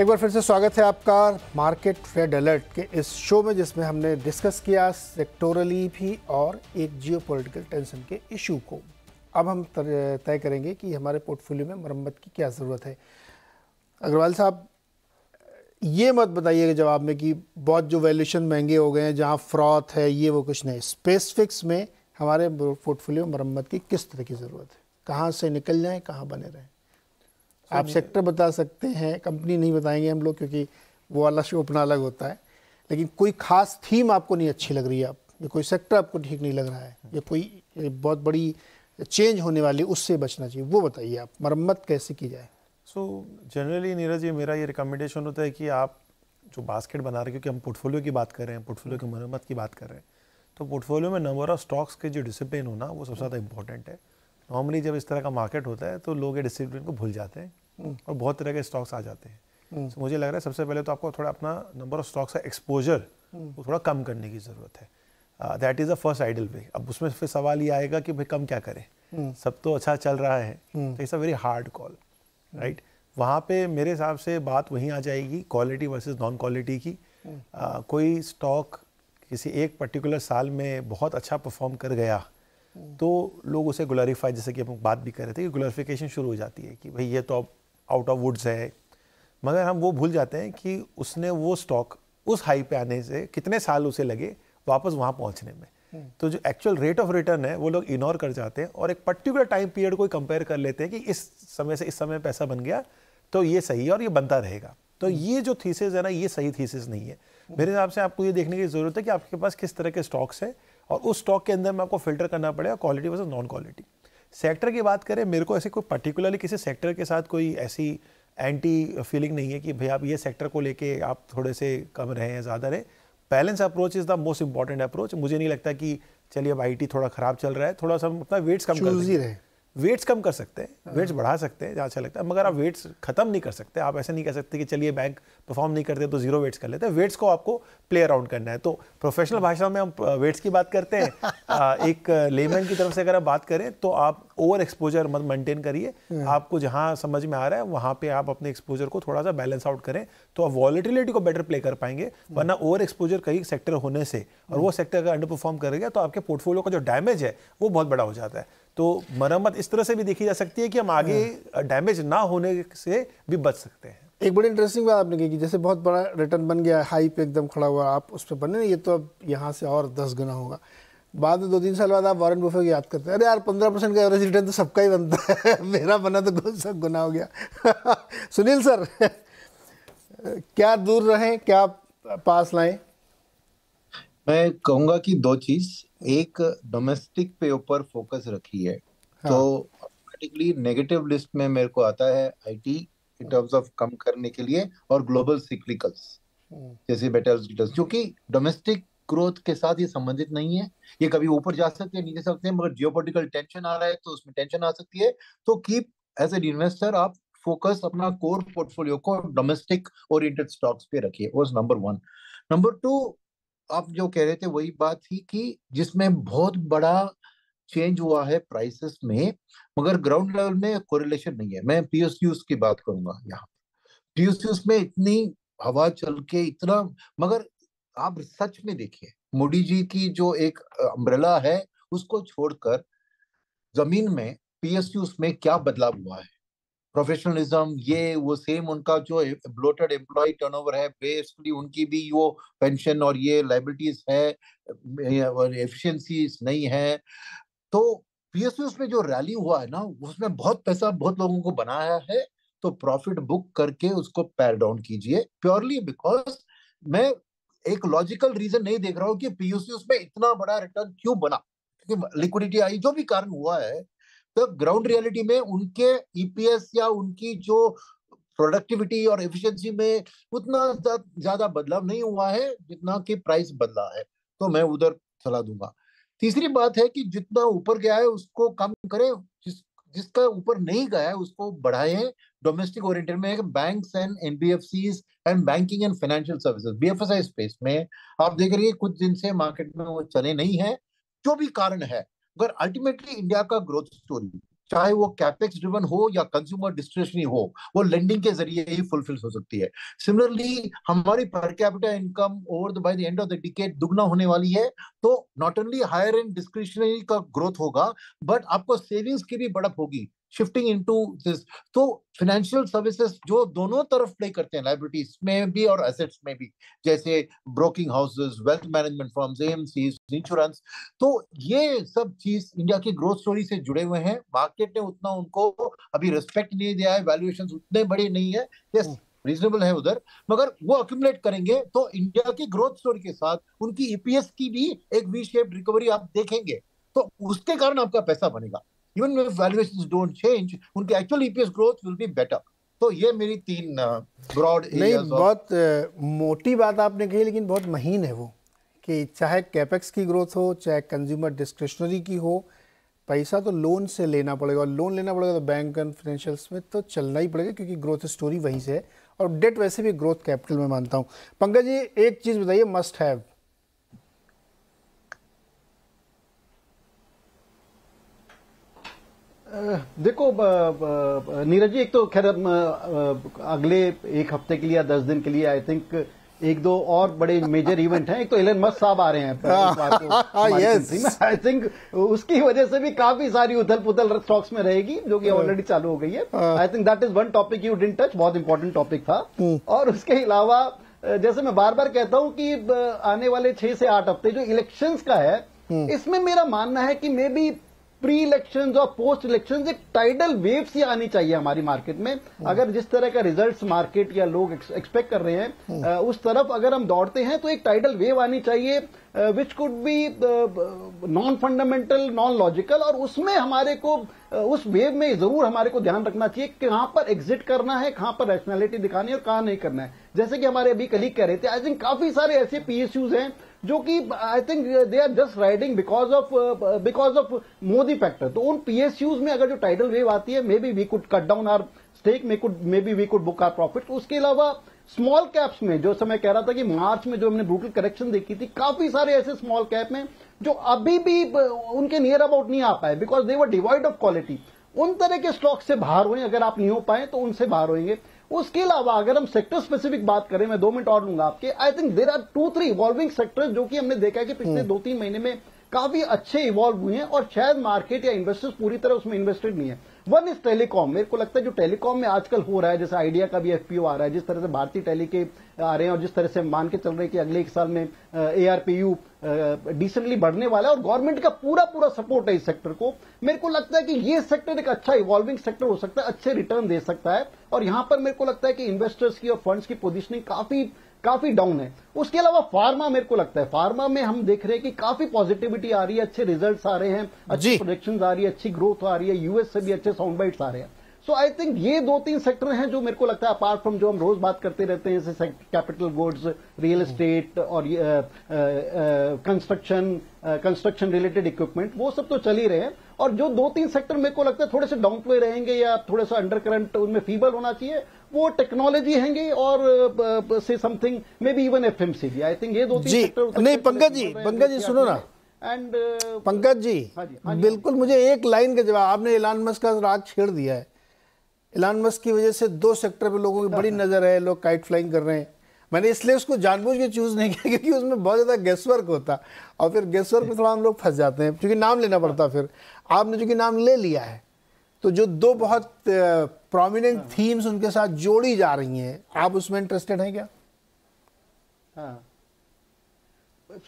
एक बार फिर से स्वागत है आपका मार्केट फेड अलर्ट के इस शो में, जिसमें हमने डिस्कस किया सेक्टोरली भी और एक जियो टेंशन के इशू को। अब हम तय करेंगे कि हमारे पोर्टफोलियो में मरम्मत की क्या ज़रूरत है। अग्रवाल साहब, ये मत बताइएगा जवाब में कि बहुत जो वैल्यूशन महँगे हो गए हैं, जहाँ फ्रॉथ है, ये वो कुछ नहीं। स्पेसिफिक्स में हमारे पोर्टफोलियो मरम्मत की किस तरह की ज़रूरत है? कहाँ से निकल जाएँ, कहाँ बने रहें? आप सेक्टर बता सकते हैं कंपनी नहीं बताएँगे हम लोग क्योंकि वो वाला शो अपना अलग होता है। लेकिन कोई खास थीम आपको नहीं अच्छी लग रही है आप या कोई सेक्टर आपको ठीक नहीं लग रहा है या कोई बहुत बड़ी चेंज होने वाली उससे बचना चाहिए वो बताइए आप मरम्मत कैसे की जाए? सो जनरली नीरज जी मेरा ये रिकमेंडेशन होता है कि आप जो बास्केट बना रहे हैं क्योंकि हम पोर्टफोलियो की बात कर रहे हैं पोर्टफोलियो की मरम्मत की बात कर रहे हैं तो पोर्टफोलियो में नंबर ऑफ़ स्टॉक्स के जो डिसिप्लिन होना वो सबसे ज़्यादा इंपॉर्टेंट है। नॉर्मली जब इस तरह का मार्केट होता है तो लोग ये डिसिप्लिन को भूल जाते हैं हम्म। और बहुत तरह के स्टॉक्स आ जाते हैं। तो हम्म। मुझे लग रहा है सबसे पहले तो आपको थोड़ा अपना नंबर ऑफ़ स्टॉक्स का एक्सपोजर वो थोड़ा कम करने की ज़रूरत है। That is the first ideal way अब उसमें फिर सवाल ये आएगा कि भाई कम क्या करें? सब तो अच्छा चल रहा है। तो it's a very hard call right वहाँ पे मेरे हिसाब से बात वहीं आ जाएगी क्वालिटी वर्सेस नॉन क्वालिटी की आ, कोई स्टॉक किसी एक पर्टिकुलर साल में बहुत अच्छा परफॉर्म कर गया तो लोग उसे ग्लोरीफाई जैसे कि हम बात भी कर रहे थे कि ग्लोरिफिकेशन शुरू हो जाती है कि भाई ये तो अब आउट ऑफ़ वुड्स है मगर हम वो भूल जाते हैं कि उसने वो स्टॉक उस हाई पे आने से कितने साल उसे लगे वापस वहाँ पहुँचने में हम्म। तो जो एक्चुअल रेट ऑफ़ रिटर्न है वो लोग इग्नोर कर जाते हैं और एक पर्टिकुलर टाइम पीरियड को कंपेयर कर लेते हैं कि इस समय से इस समय पैसा बन गया तो ये सही है और ये बनता रहेगा तो हम्म। ये जो थीसिस है ना ये सही थीसिस नहीं है हम्म। मेरे हिसाब से आपको ये देखने की ज़रूरत है कि आपके पास किस तरह के स्टॉक्स है और उस स्टॉक के अंदर में आपको फ़िल्टर करना पड़ेगा quality versus non quality sector की बात करें मेरे को ऐसे कोई पर्टिकुलरली किसी सेक्टर के साथ कोई ऐसी एंटी फीलिंग नहीं है कि भाई आप ये सेक्टर को लेके आप थोड़े से कम रहे हैं ज़्यादा रहे. Balance approach is the most important approach मुझे नहीं लगता कि चलिए अब आईटी थोड़ा ख़राब चल रहा है थोड़ा सा अपना वेट्स कम कर रहे. वेट्स कम कर सकते हैं वेट्स हाँ। बढ़ा सकते हैं जहाँ अच्छा लगता है। मगर आप वेट्स खत्म नहीं कर सकते आप ऐसे नहीं कह सकते कि चलिए बैंक परफॉर्म नहीं करते तो ज़ीरो वेट्स कर लेते हैं। वेट्स को आपको प्ले अराउंड करना है। तो प्रोफेशनल भाषा में हम वेट्स की बात करते हैं। एक लेमैन की तरफ़ से अगर आप बात करें तो आप ओवर एक्सपोजर मत मेंटेन करिए। हाँ। आपको जहाँ समझ में आ रहा है वहाँ पे आप अपने एक्सपोजर को थोड़ा सा बैलेंस आउट करें तो आप वॉलिटिलिटी को बेटर प्ले कर पाएँगे। हाँ। वरना ओवर एक्सपोजर कई सेक्टर होने से और वो सेक्टर अगर अंडर परफॉर्म करेगा तो आपके पोर्टफोलियो का जो डैमेज है वो बहुत बड़ा हो जाता है। तो मरम्मत इस तरह से भी देखी जा सकती है कि हम आगे डैमेज हाँ। ना होने से भी बच सकते हैं। एक बड़ी इंटरेस्टिंग बात आपने की कि जैसे बहुत बड़ा रिटर्न बन गया हाई पे एकदम खड़ा हुआ आप उस पर बने ये तो अब यहाँ से और दस गुना होगा। बाद में दो तीन साल बाद आप वॉरेन बुफे को याद करते हैं अरे यार पंद्रह परसेंट का एवरेज रिटर्न तो सबका ही बनता है मेरा बना तो सब गुना हो गया। सुनील सर क्या दूर रहें क्या पास लाएँ? मैं कहूँगा कि दो चीज़ एक डोमेस्टिक पे ऊपर फोकस रखी है। हाँ. तो ऑटोमेटिकली नेगेटिव लिस्ट में मेरे को आता है आईटी इन टर्म्स ऑफ़ कम करने के लिए और ग्लोबल सिक्लिकल्स हम्म। जैसे मेटल्स क्योंकि डोमेस्टिक ग्रोथ के साथ ये संबंधित नहीं है। ये कभी ऊपर जा सकते हैं नीचे सकते हैं मगर जियोपोलिटिकल टेंशन आ रहा है तो उसमें टेंशन आ सकती है। तो कीप एज एन इन्वेस्टर आप फोकस अपना कोर पोर्टफोलियो को डोमेस्टिक ओरिएंटेड स्टॉक्स पे रखिए। वो नंबर वन नंबर टू आप जो कह रहे थे वही बात थी कि जिसमें बहुत बड़ा चेंज हुआ है प्राइसेस में, मगर ग्राउंड लेवल में कोरिलेशन नहीं है। मैं पीएसयूस की बात करूँगा यहाँ पीएसयूस में इतनी हवा चल के इतना, मगर आप सच में देखिए, मोदी जी की जो एक अम्ब्रेला है, उसको छोड़कर ज़मीन में पीएसयूस में क्या बदलाव हुआ है? प्रोफेशनलिज्म ये, वो सेम उनका जो ब्लोटेड एम्प्लॉय टर्नओवर है बेसिकली उनकी भी वो पेंशन और ये लाइबिलिटीज है और एफिशिएंसीज नहीं है। तो पीएसयूस में जो रैली हुआ है ना उसमें बहुत पैसा बहुत लोगों को बनाया है तो प्रॉफिट बुक करके उसको पैर डाउन कीजिए। प्योरली बिकॉज़ मैं एक लॉजिकल रीजन नहीं देख रहा हूँ कि पीयूसीयूस में इतना बड़ा रिटर्न क्यों बना। क्योंकि लिक्विडिटी आई, जो भी कारण हुआ है तो ग्राउंड रियलिटी में उनके ईपीएस e या उनकी जो प्रोडक्टिविटी और एफिशिएंसी में उतना ज़्यादा बदलाव नहीं हुआ है, जितना कि प्राइस बदला है। तो मैं उधर सलाह दूँगा। तीसरी बात है कि जितना ऊपर गया है, उसको कम करें, जिस, जिसका ऊपर नहीं गया है, उसको बढ़ाए। डोमेस्टिक ओरिएंटेड में banks and NBFCs and banking and financial services BFSI space में। आप देख रही कुछ दिन से मार्केट में वो चले नहीं है। जो भी कारण है अगर अल्टीमेटली इंडिया का ग्रोथ स्टोरी चाहे वो कैपेक्स ड्रिवन हो या कंज्यूमर डिस्ट्रेशनी हो, वो लेंडिंग के ज़रिए ही फुलफिल हो सकती है। सिमिलरली हमारी पर capital income over the by the end of the decade दुगना होने वाली है तो not only higher and discretionary का ग्रोथ होगा बट आपको सेविंग्स की भी बढ़त होगी। शिफ्टिंग इनटू दिस तो फाइनेंशियल सर्विसेज़ जो दोनों तरफ़ प्ले करते हैं लाइबिलिटीज में भी और एसेट्स में भी जैसे broking houses wealth management firms AMCs insurance तो ये सब चीज़ इंडिया की ग्रोथ स्टोरी से जुड़े हुए हैं। मार्केट ने उतना उनको अभी रिस्पेक्ट नहीं दिया है वैल्यूएशन उतने बड़े नहीं है। यस रीजनेबल है उधर मगर वो अक्यूमुलेट करेंगे तो इंडिया की ग्रोथ स्टोरी के साथ उनकी ईपीएस की भी एक वी शेप रिकवरी आप देखेंगे तो उसके कारण आपका पैसा बनेगा। इवन valuations don't change उनकी actual EPS growth will be better तो ये मेरी तीन ब्रॉड नहीं बहुत मोटी बात आपने कही लेकिन बहुत महीन है वो कि चाहे कैपेक्स की ग्रोथ हो चाहे कंज्यूमर डिस्क्रिशनरी की हो पैसा तो लोन से लेना पड़ेगा और लोन लेना पड़ेगा तो बैंक एंड फाइनेंशियल्स में तो चलना ही पड़ेगा क्योंकि ग्रोथ स्टोरी वहीं से है। और डेट वैसे भी ग्रोथ कैपिटल में मानता हूँ। पंकज जी एक चीज़ बताइए मस्ट हैव देखो नीरज जी एक तो खैर अगले एक हफ़्ते के लिए या दस दिन के लिए आई थिंक एक दो और बड़े मेजर इवेंट हैं एक तो एलन मस्क साहब आ रहे हैं आई थिंक उसकी वजह से भी काफ़ी सारी उथल पुथल स्टॉक्स में रहेगी जो कि ऑलरेडी हाँ। चालू हो गई है I think that is one topic you didn't touch बहुत इंपॉर्टेंट टॉपिक था हम्म। और उसके अलावा जैसे मैं बार बार कहता हूँ कि आने वाले छह से आठ हफ़्ते जो इलेक्शंस का है हम्म। इसमें मेरा मानना है कि मे बी प्री इलेक्शन और पोस्ट इलेक्शन एक टाइडल वेव सी आनी चाहिए हमारी मार्केट में। अगर जिस तरह का रिजल्ट्स मार्केट या लोग एक्सपेक्ट कर रहे हैं उस तरफ़ अगर हम दौड़ते हैं तो एक टाइडल वेव आनी चाहिए which could be non fundamental non logical और उसमें हमारे को उस वेव में ज़रूर हमारे को ध्यान रखना चाहिए कि कहाँ पर एग्जिट करना है कहाँ पर रैशनैलिटी दिखानी है और कहाँ नहीं करना है। जैसे कि हमारे अभी कलीग कह रहे थे आई थिंक काफ़ी सारे ऐसे पीएसयूज हैं जो कि I think they are just riding because of because of Modi factor तो उन पीएसयूज में अगर जो टाइटल वेव आती है maybe we could cut down our stake may could maybe we could book our profit उसके अलावा स्मॉल कैप्स में, जो समय कह रहा था कि मार्च में जो हमने ब्रूटल करेक्शन देखी थी, काफ़ी सारे ऐसे स्मॉल कैप में जो अभी भी उनके नियर अबाउट नहीं आ पाए because they were divide of quality उन तरह के स्टॉक से बाहर हुए, अगर आप नहीं हो पाए तो उनसे बाहर होंगे उसके अलावा अगर हम सेक्टर स्पेसिफिक बात करें मैं दो मिनट और लूँगा आपके I think there are two three evolving sector जो कि हमने देखा है कि पिछले हम्म। दो तीन महीने में काफ़ी अच्छे इवॉल्व हुए हैं और शायद मार्केट या इन्वेस्टर्स पूरी तरह उसमें इन्वेस्टेड नहीं है वन इज़ टेलीकॉम मेरे को लगता है जो टेलीकॉम में आजकल हो रहा है, जैसे आइडिया का भी एफपीओ आ रहा है, जिस तरह से भारतीय टेली के, आ रहे हैं और जिस तरह से मान के चल रहे हैं कि अगले एक साल में ए आर यू डिसेंटली बढ़ने वाला है और गवर्नमेंट का पूरा पूरा सपोर्ट है इस सेक्टर को। मेरे को लगता है कि ये सेक्टर एक अच्छा इवॉल्विंग सेक्टर हो सकता है, अच्छे रिटर्न दे सकता है। और यहाँ पर मेरे को लगता है कि इन्वेस्टर्स की और फंड्स की पोजिशनिंग काफ़ी काफ़ी डाउन है। उसके अलावा फार्मा मेरे को लगता है। फार्मा में हम देख रहे हैं कि काफ़ी पॉजिटिविटी आ रही है अच्छे रिजल्ट्स आ रहे हैं अच्छी प्रोडक्शन आ रही है अच्छी ग्रोथ आ रही है यूएस से भी अच्छे साउंड बाइट्स आ रहे हैं। सो आई थिंक ये दो तीन सेक्टर हैं जो मेरे को लगता है अपार्ट फ्रॉम जो हम रोज बात करते रहते हैं जैसे कैपिटल गुड्स रियल एस्टेट और कंस्ट्रक्शन कंस्ट्रक्शन रिलेटेड इक्विपमेंट वो सब तो चल ही रहे हैं। और जो दो तीन सेक्टर मेरे को लगता है थोड़े से डाउन प्ले रहेंगे या थोड़ा सा अंडर करंट उनमें फीबल होना चाहिए वो टेक्नोलॉजी हैंगे और से something maybe even if I think ये दो तीन सेक्टर नहीं पंकज जी पंकज जी सुनो ना। एंड पंकज जी, हाँ जी हाँ बिल्कुल मुझे एक लाइन का जवाब आपने इलान मस्क का राग छेड़ दिया है। इलान मस्क की वजह से दो सेक्टर पे लोगों की बड़ी हाँ। नज़र है लोग काइट फ्लाइंग कर रहे हैं। मैंने इसलिए उसको जानबूझ के चूज़ नहीं किया क्योंकि उसमें बहुत ज़्यादा गेसवर्क होता और फिर गेसवर्क में थोड़ा हम लोग फंस जाते हैं क्योंकि नाम लेना पड़ता फिर। आपने चूँकि नाम ले लिया है तो जो दो बहुत प्रोमिनेंट थीम्स उनके साथ जोड़ी जा रही हैं आप उसमें इंटरेस्टेड हैं क्या? हाँ।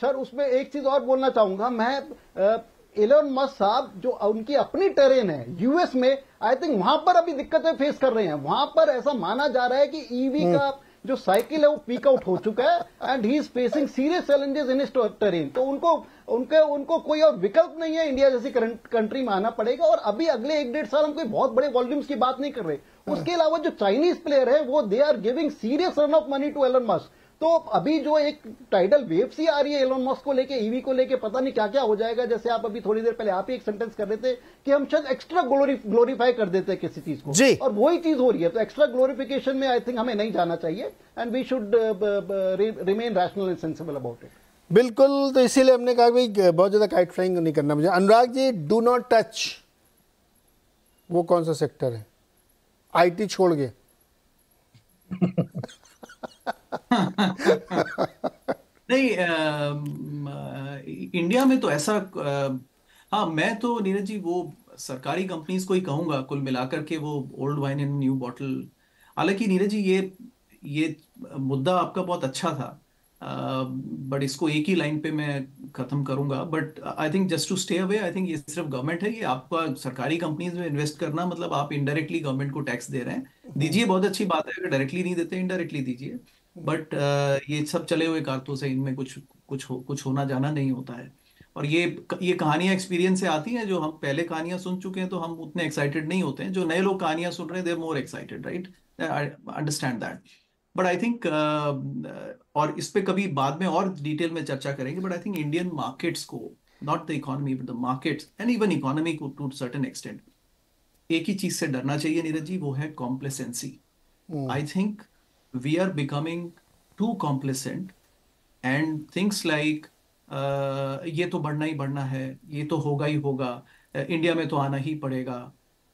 सर उसमें एक चीज़ और बोलना चाहूँगा। मैं एलोन मस्क साहब जो उनकी अपनी टेरेन है यूएस में आई थिंक वहाँ पर अभी दिक्कतें फेस कर रहे हैं। वहाँ पर ऐसा माना जा रहा है कि ईवी e हम्म। का जो साइकिल है वो पीक आउट हो चुका है and he is facing serious challenges in इस टेरेन तो उनको उनके उनको कोई और विकल्प नहीं है इंडिया जैसी कंट्री में आना पड़ेगा और अभी अगले एक डेढ़ साल हम कोई बहुत बड़े वॉल्यूम्स की बात नहीं कर रहे। उसके अलावा जो चाइनीज़ प्लेयर है वो they are giving serious run of money to Elon Musk तो अभी जो एक टाइडल वेव सी आ रही है एलोन मस्क को लेके ईवी को लेके पता नहीं क्या क्या हो जाएगा। जैसे आप अभी थोड़ी देर पहले आप ही एक सेंटेंस कर रहे थे कि हम शायद एक्स्ट्रा ग्लोरी ग्लोरीफाई कर देते हैं किसी चीज़ को। जी। और वही चीज़ हो रही है। तो एक्स्ट्रा ग्लोरिफिकेशन में आई थिंक हमें नहीं जाना चाहिए and we should remain rational and sensible about it बिल्कुल तो इसीलिए हमने कहा भाई बहुत ज़्यादा काइट फ्लाइंग नहीं करना। मुझे Anurag ji do not touch वो कौन सा सेक्टर है? आईटी छोड़ के नहीं आ, इंडिया में तो ऐसा हाँ मैं तो नीरज जी वो सरकारी कंपनीज़ को ही कहूँगा कुल मिलाकर के वो old wine in new bottle. हालाँकि नीरज जी ये ये मुद्दा आपका बहुत अच्छा था। बट इसको एक ही लाइन पे मैं खत्म करूँगा। But I think just to stay away I think ये सिर्फ़ गवर्नमेंट है ये आपका सरकारी कंपनीज़ में इन्वेस्ट करना मतलब आप इनडायरेक्टली गवर्नमेंट को टैक्स दे रहे हैं। दीजिए बहुत अच्छी बात है अगर डायरेक्टली नहीं देते इनडायरेक्टली दीजिए। बट ये सब चले हुए कारतों से इनमें कुछ कुछ हो, कुछ होना जाना नहीं होता है। और ये ये कहानियाँ एक्सपीरियंस से आती हैं जो हम पहले कहानियाँ सुन चुके हैं तो हम उतने एक्साइटेड नहीं होते हैं। जो नए लोग कहानियाँ सुन रहे हैं there more excited right I understand that but I think और इस पे कभी बाद में और डिटेल में चर्चा करेंगे but I think Indian markets को not the economy but the markets and even economy को टू सर्टन एक्सटेंट एक ही चीज़ से डरना चाहिए नीरज जी वो है complacency I think we are becoming too complacent and things like ये तो बढ़ना ही बढ़ना है ये तो होगा ही होगा इंडिया में तो आना ही पड़ेगा।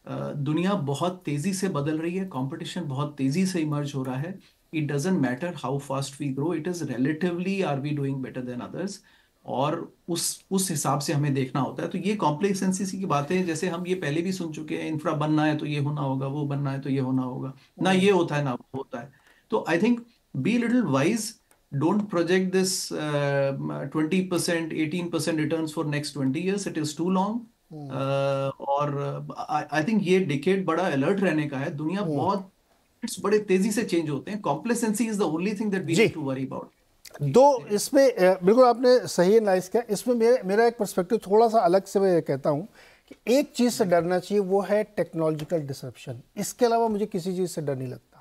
दुनिया बहुत तेज़ी से बदल रही है कंपटीशन बहुत तेज़ी से इमर्ज हो रहा है। It doesn't matter how fast we grow it is relatively are we doing better than others और उस उस हिसाब से हमें देखना होता है। तो ये कॉम्प्लेक्सेंसी की बातें जैसे हम ये पहले भी सुन चुके हैं इंफ्रा बनना है तो ये होना होगा वो बनना है तो ये होना होगा। ना ये होता है ना वो होता है। तो I think be little wise don't project this uh, 20% 18% returns for next 20 years. It is too long. Uh, और आई थिंक ये डिकेड बड़ा अलर्ट रहने का है। दुनिया hmm. बहुत बड़े तेज़ी से चेंज होते हैं। Complacency is the only thing that we need to worry about though इसमें बिल्कुल आपने सही एनालाइज किया। इसमें मेरे मेरा एक पर्सपेक्टिव थोड़ा सा अलग से मैं कहता हूँ कि एक चीज़ से डरना चाहिए वो है टेक्नोलॉजिकल डिसरप्शन इसके अलावा मुझे किसी चीज़ से डर नहीं लगता।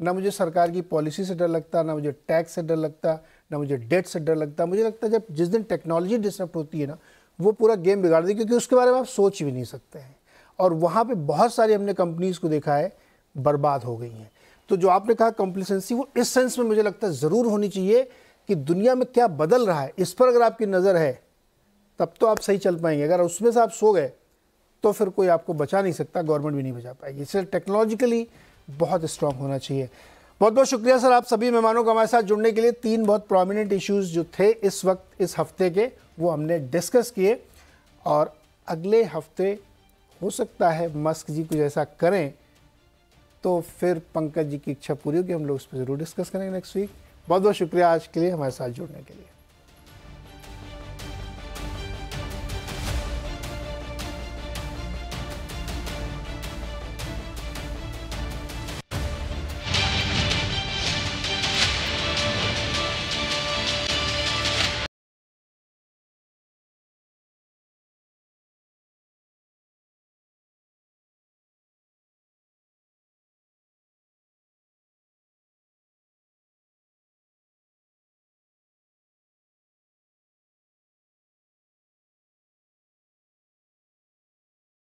ना मुझे सरकार की पॉलिसी से डर लगता, ना मुझे टैक्स से डर लगता, ना मुझे डेट से डर लगता। मुझे लगता है जब जिस दिन टेक्नोलॉजी डिसरप्ट होती है ना, वो पूरा गेम बिगाड़ दी क्योंकि उसके बारे में आप सोच भी नहीं सकते हैं। और वहाँ पे बहुत सारी हमने कंपनीज़ को देखा है, बर्बाद हो गई हैं। तो जो आपने कहा कॉम्प्लिसेंसी वो इस सेंस में मुझे लगता है ज़रूर होनी चाहिए कि दुनिया में क्या बदल रहा है। इस पर अगर आपकी नज़र है, तब तो आप सही चल पाएँगे। अगर उसमें से आप सो गए तो फिर कोई आपको बचा नहीं सकता, गवर्नमेंट भी नहीं बचा पाएगी। इसलिए टेक्नोलॉजिकली बहुत स्ट्रांग होना चाहिए। बहुत बहुत शुक्रिया सर, आप सभी मेहमानों को हमारे साथ जुड़ने के लिए। तीन बहुत प्रोमिनेंट इश्यूज़ जो थे इस वक्त, इस हफ़्ते के, वो हमने डिस्कस किए। और अगले हफ़्ते हो सकता है मस्क जी कुछ ऐसा करें तो फिर पंकज जी की इच्छा पूरी होगी। हम लोग उस पर ज़रूर डिस्कस करेंगे नेक्स्ट वीक बहुत बहुत शुक्रिया आज के लिए हमारे साथ जुड़ने के लिए।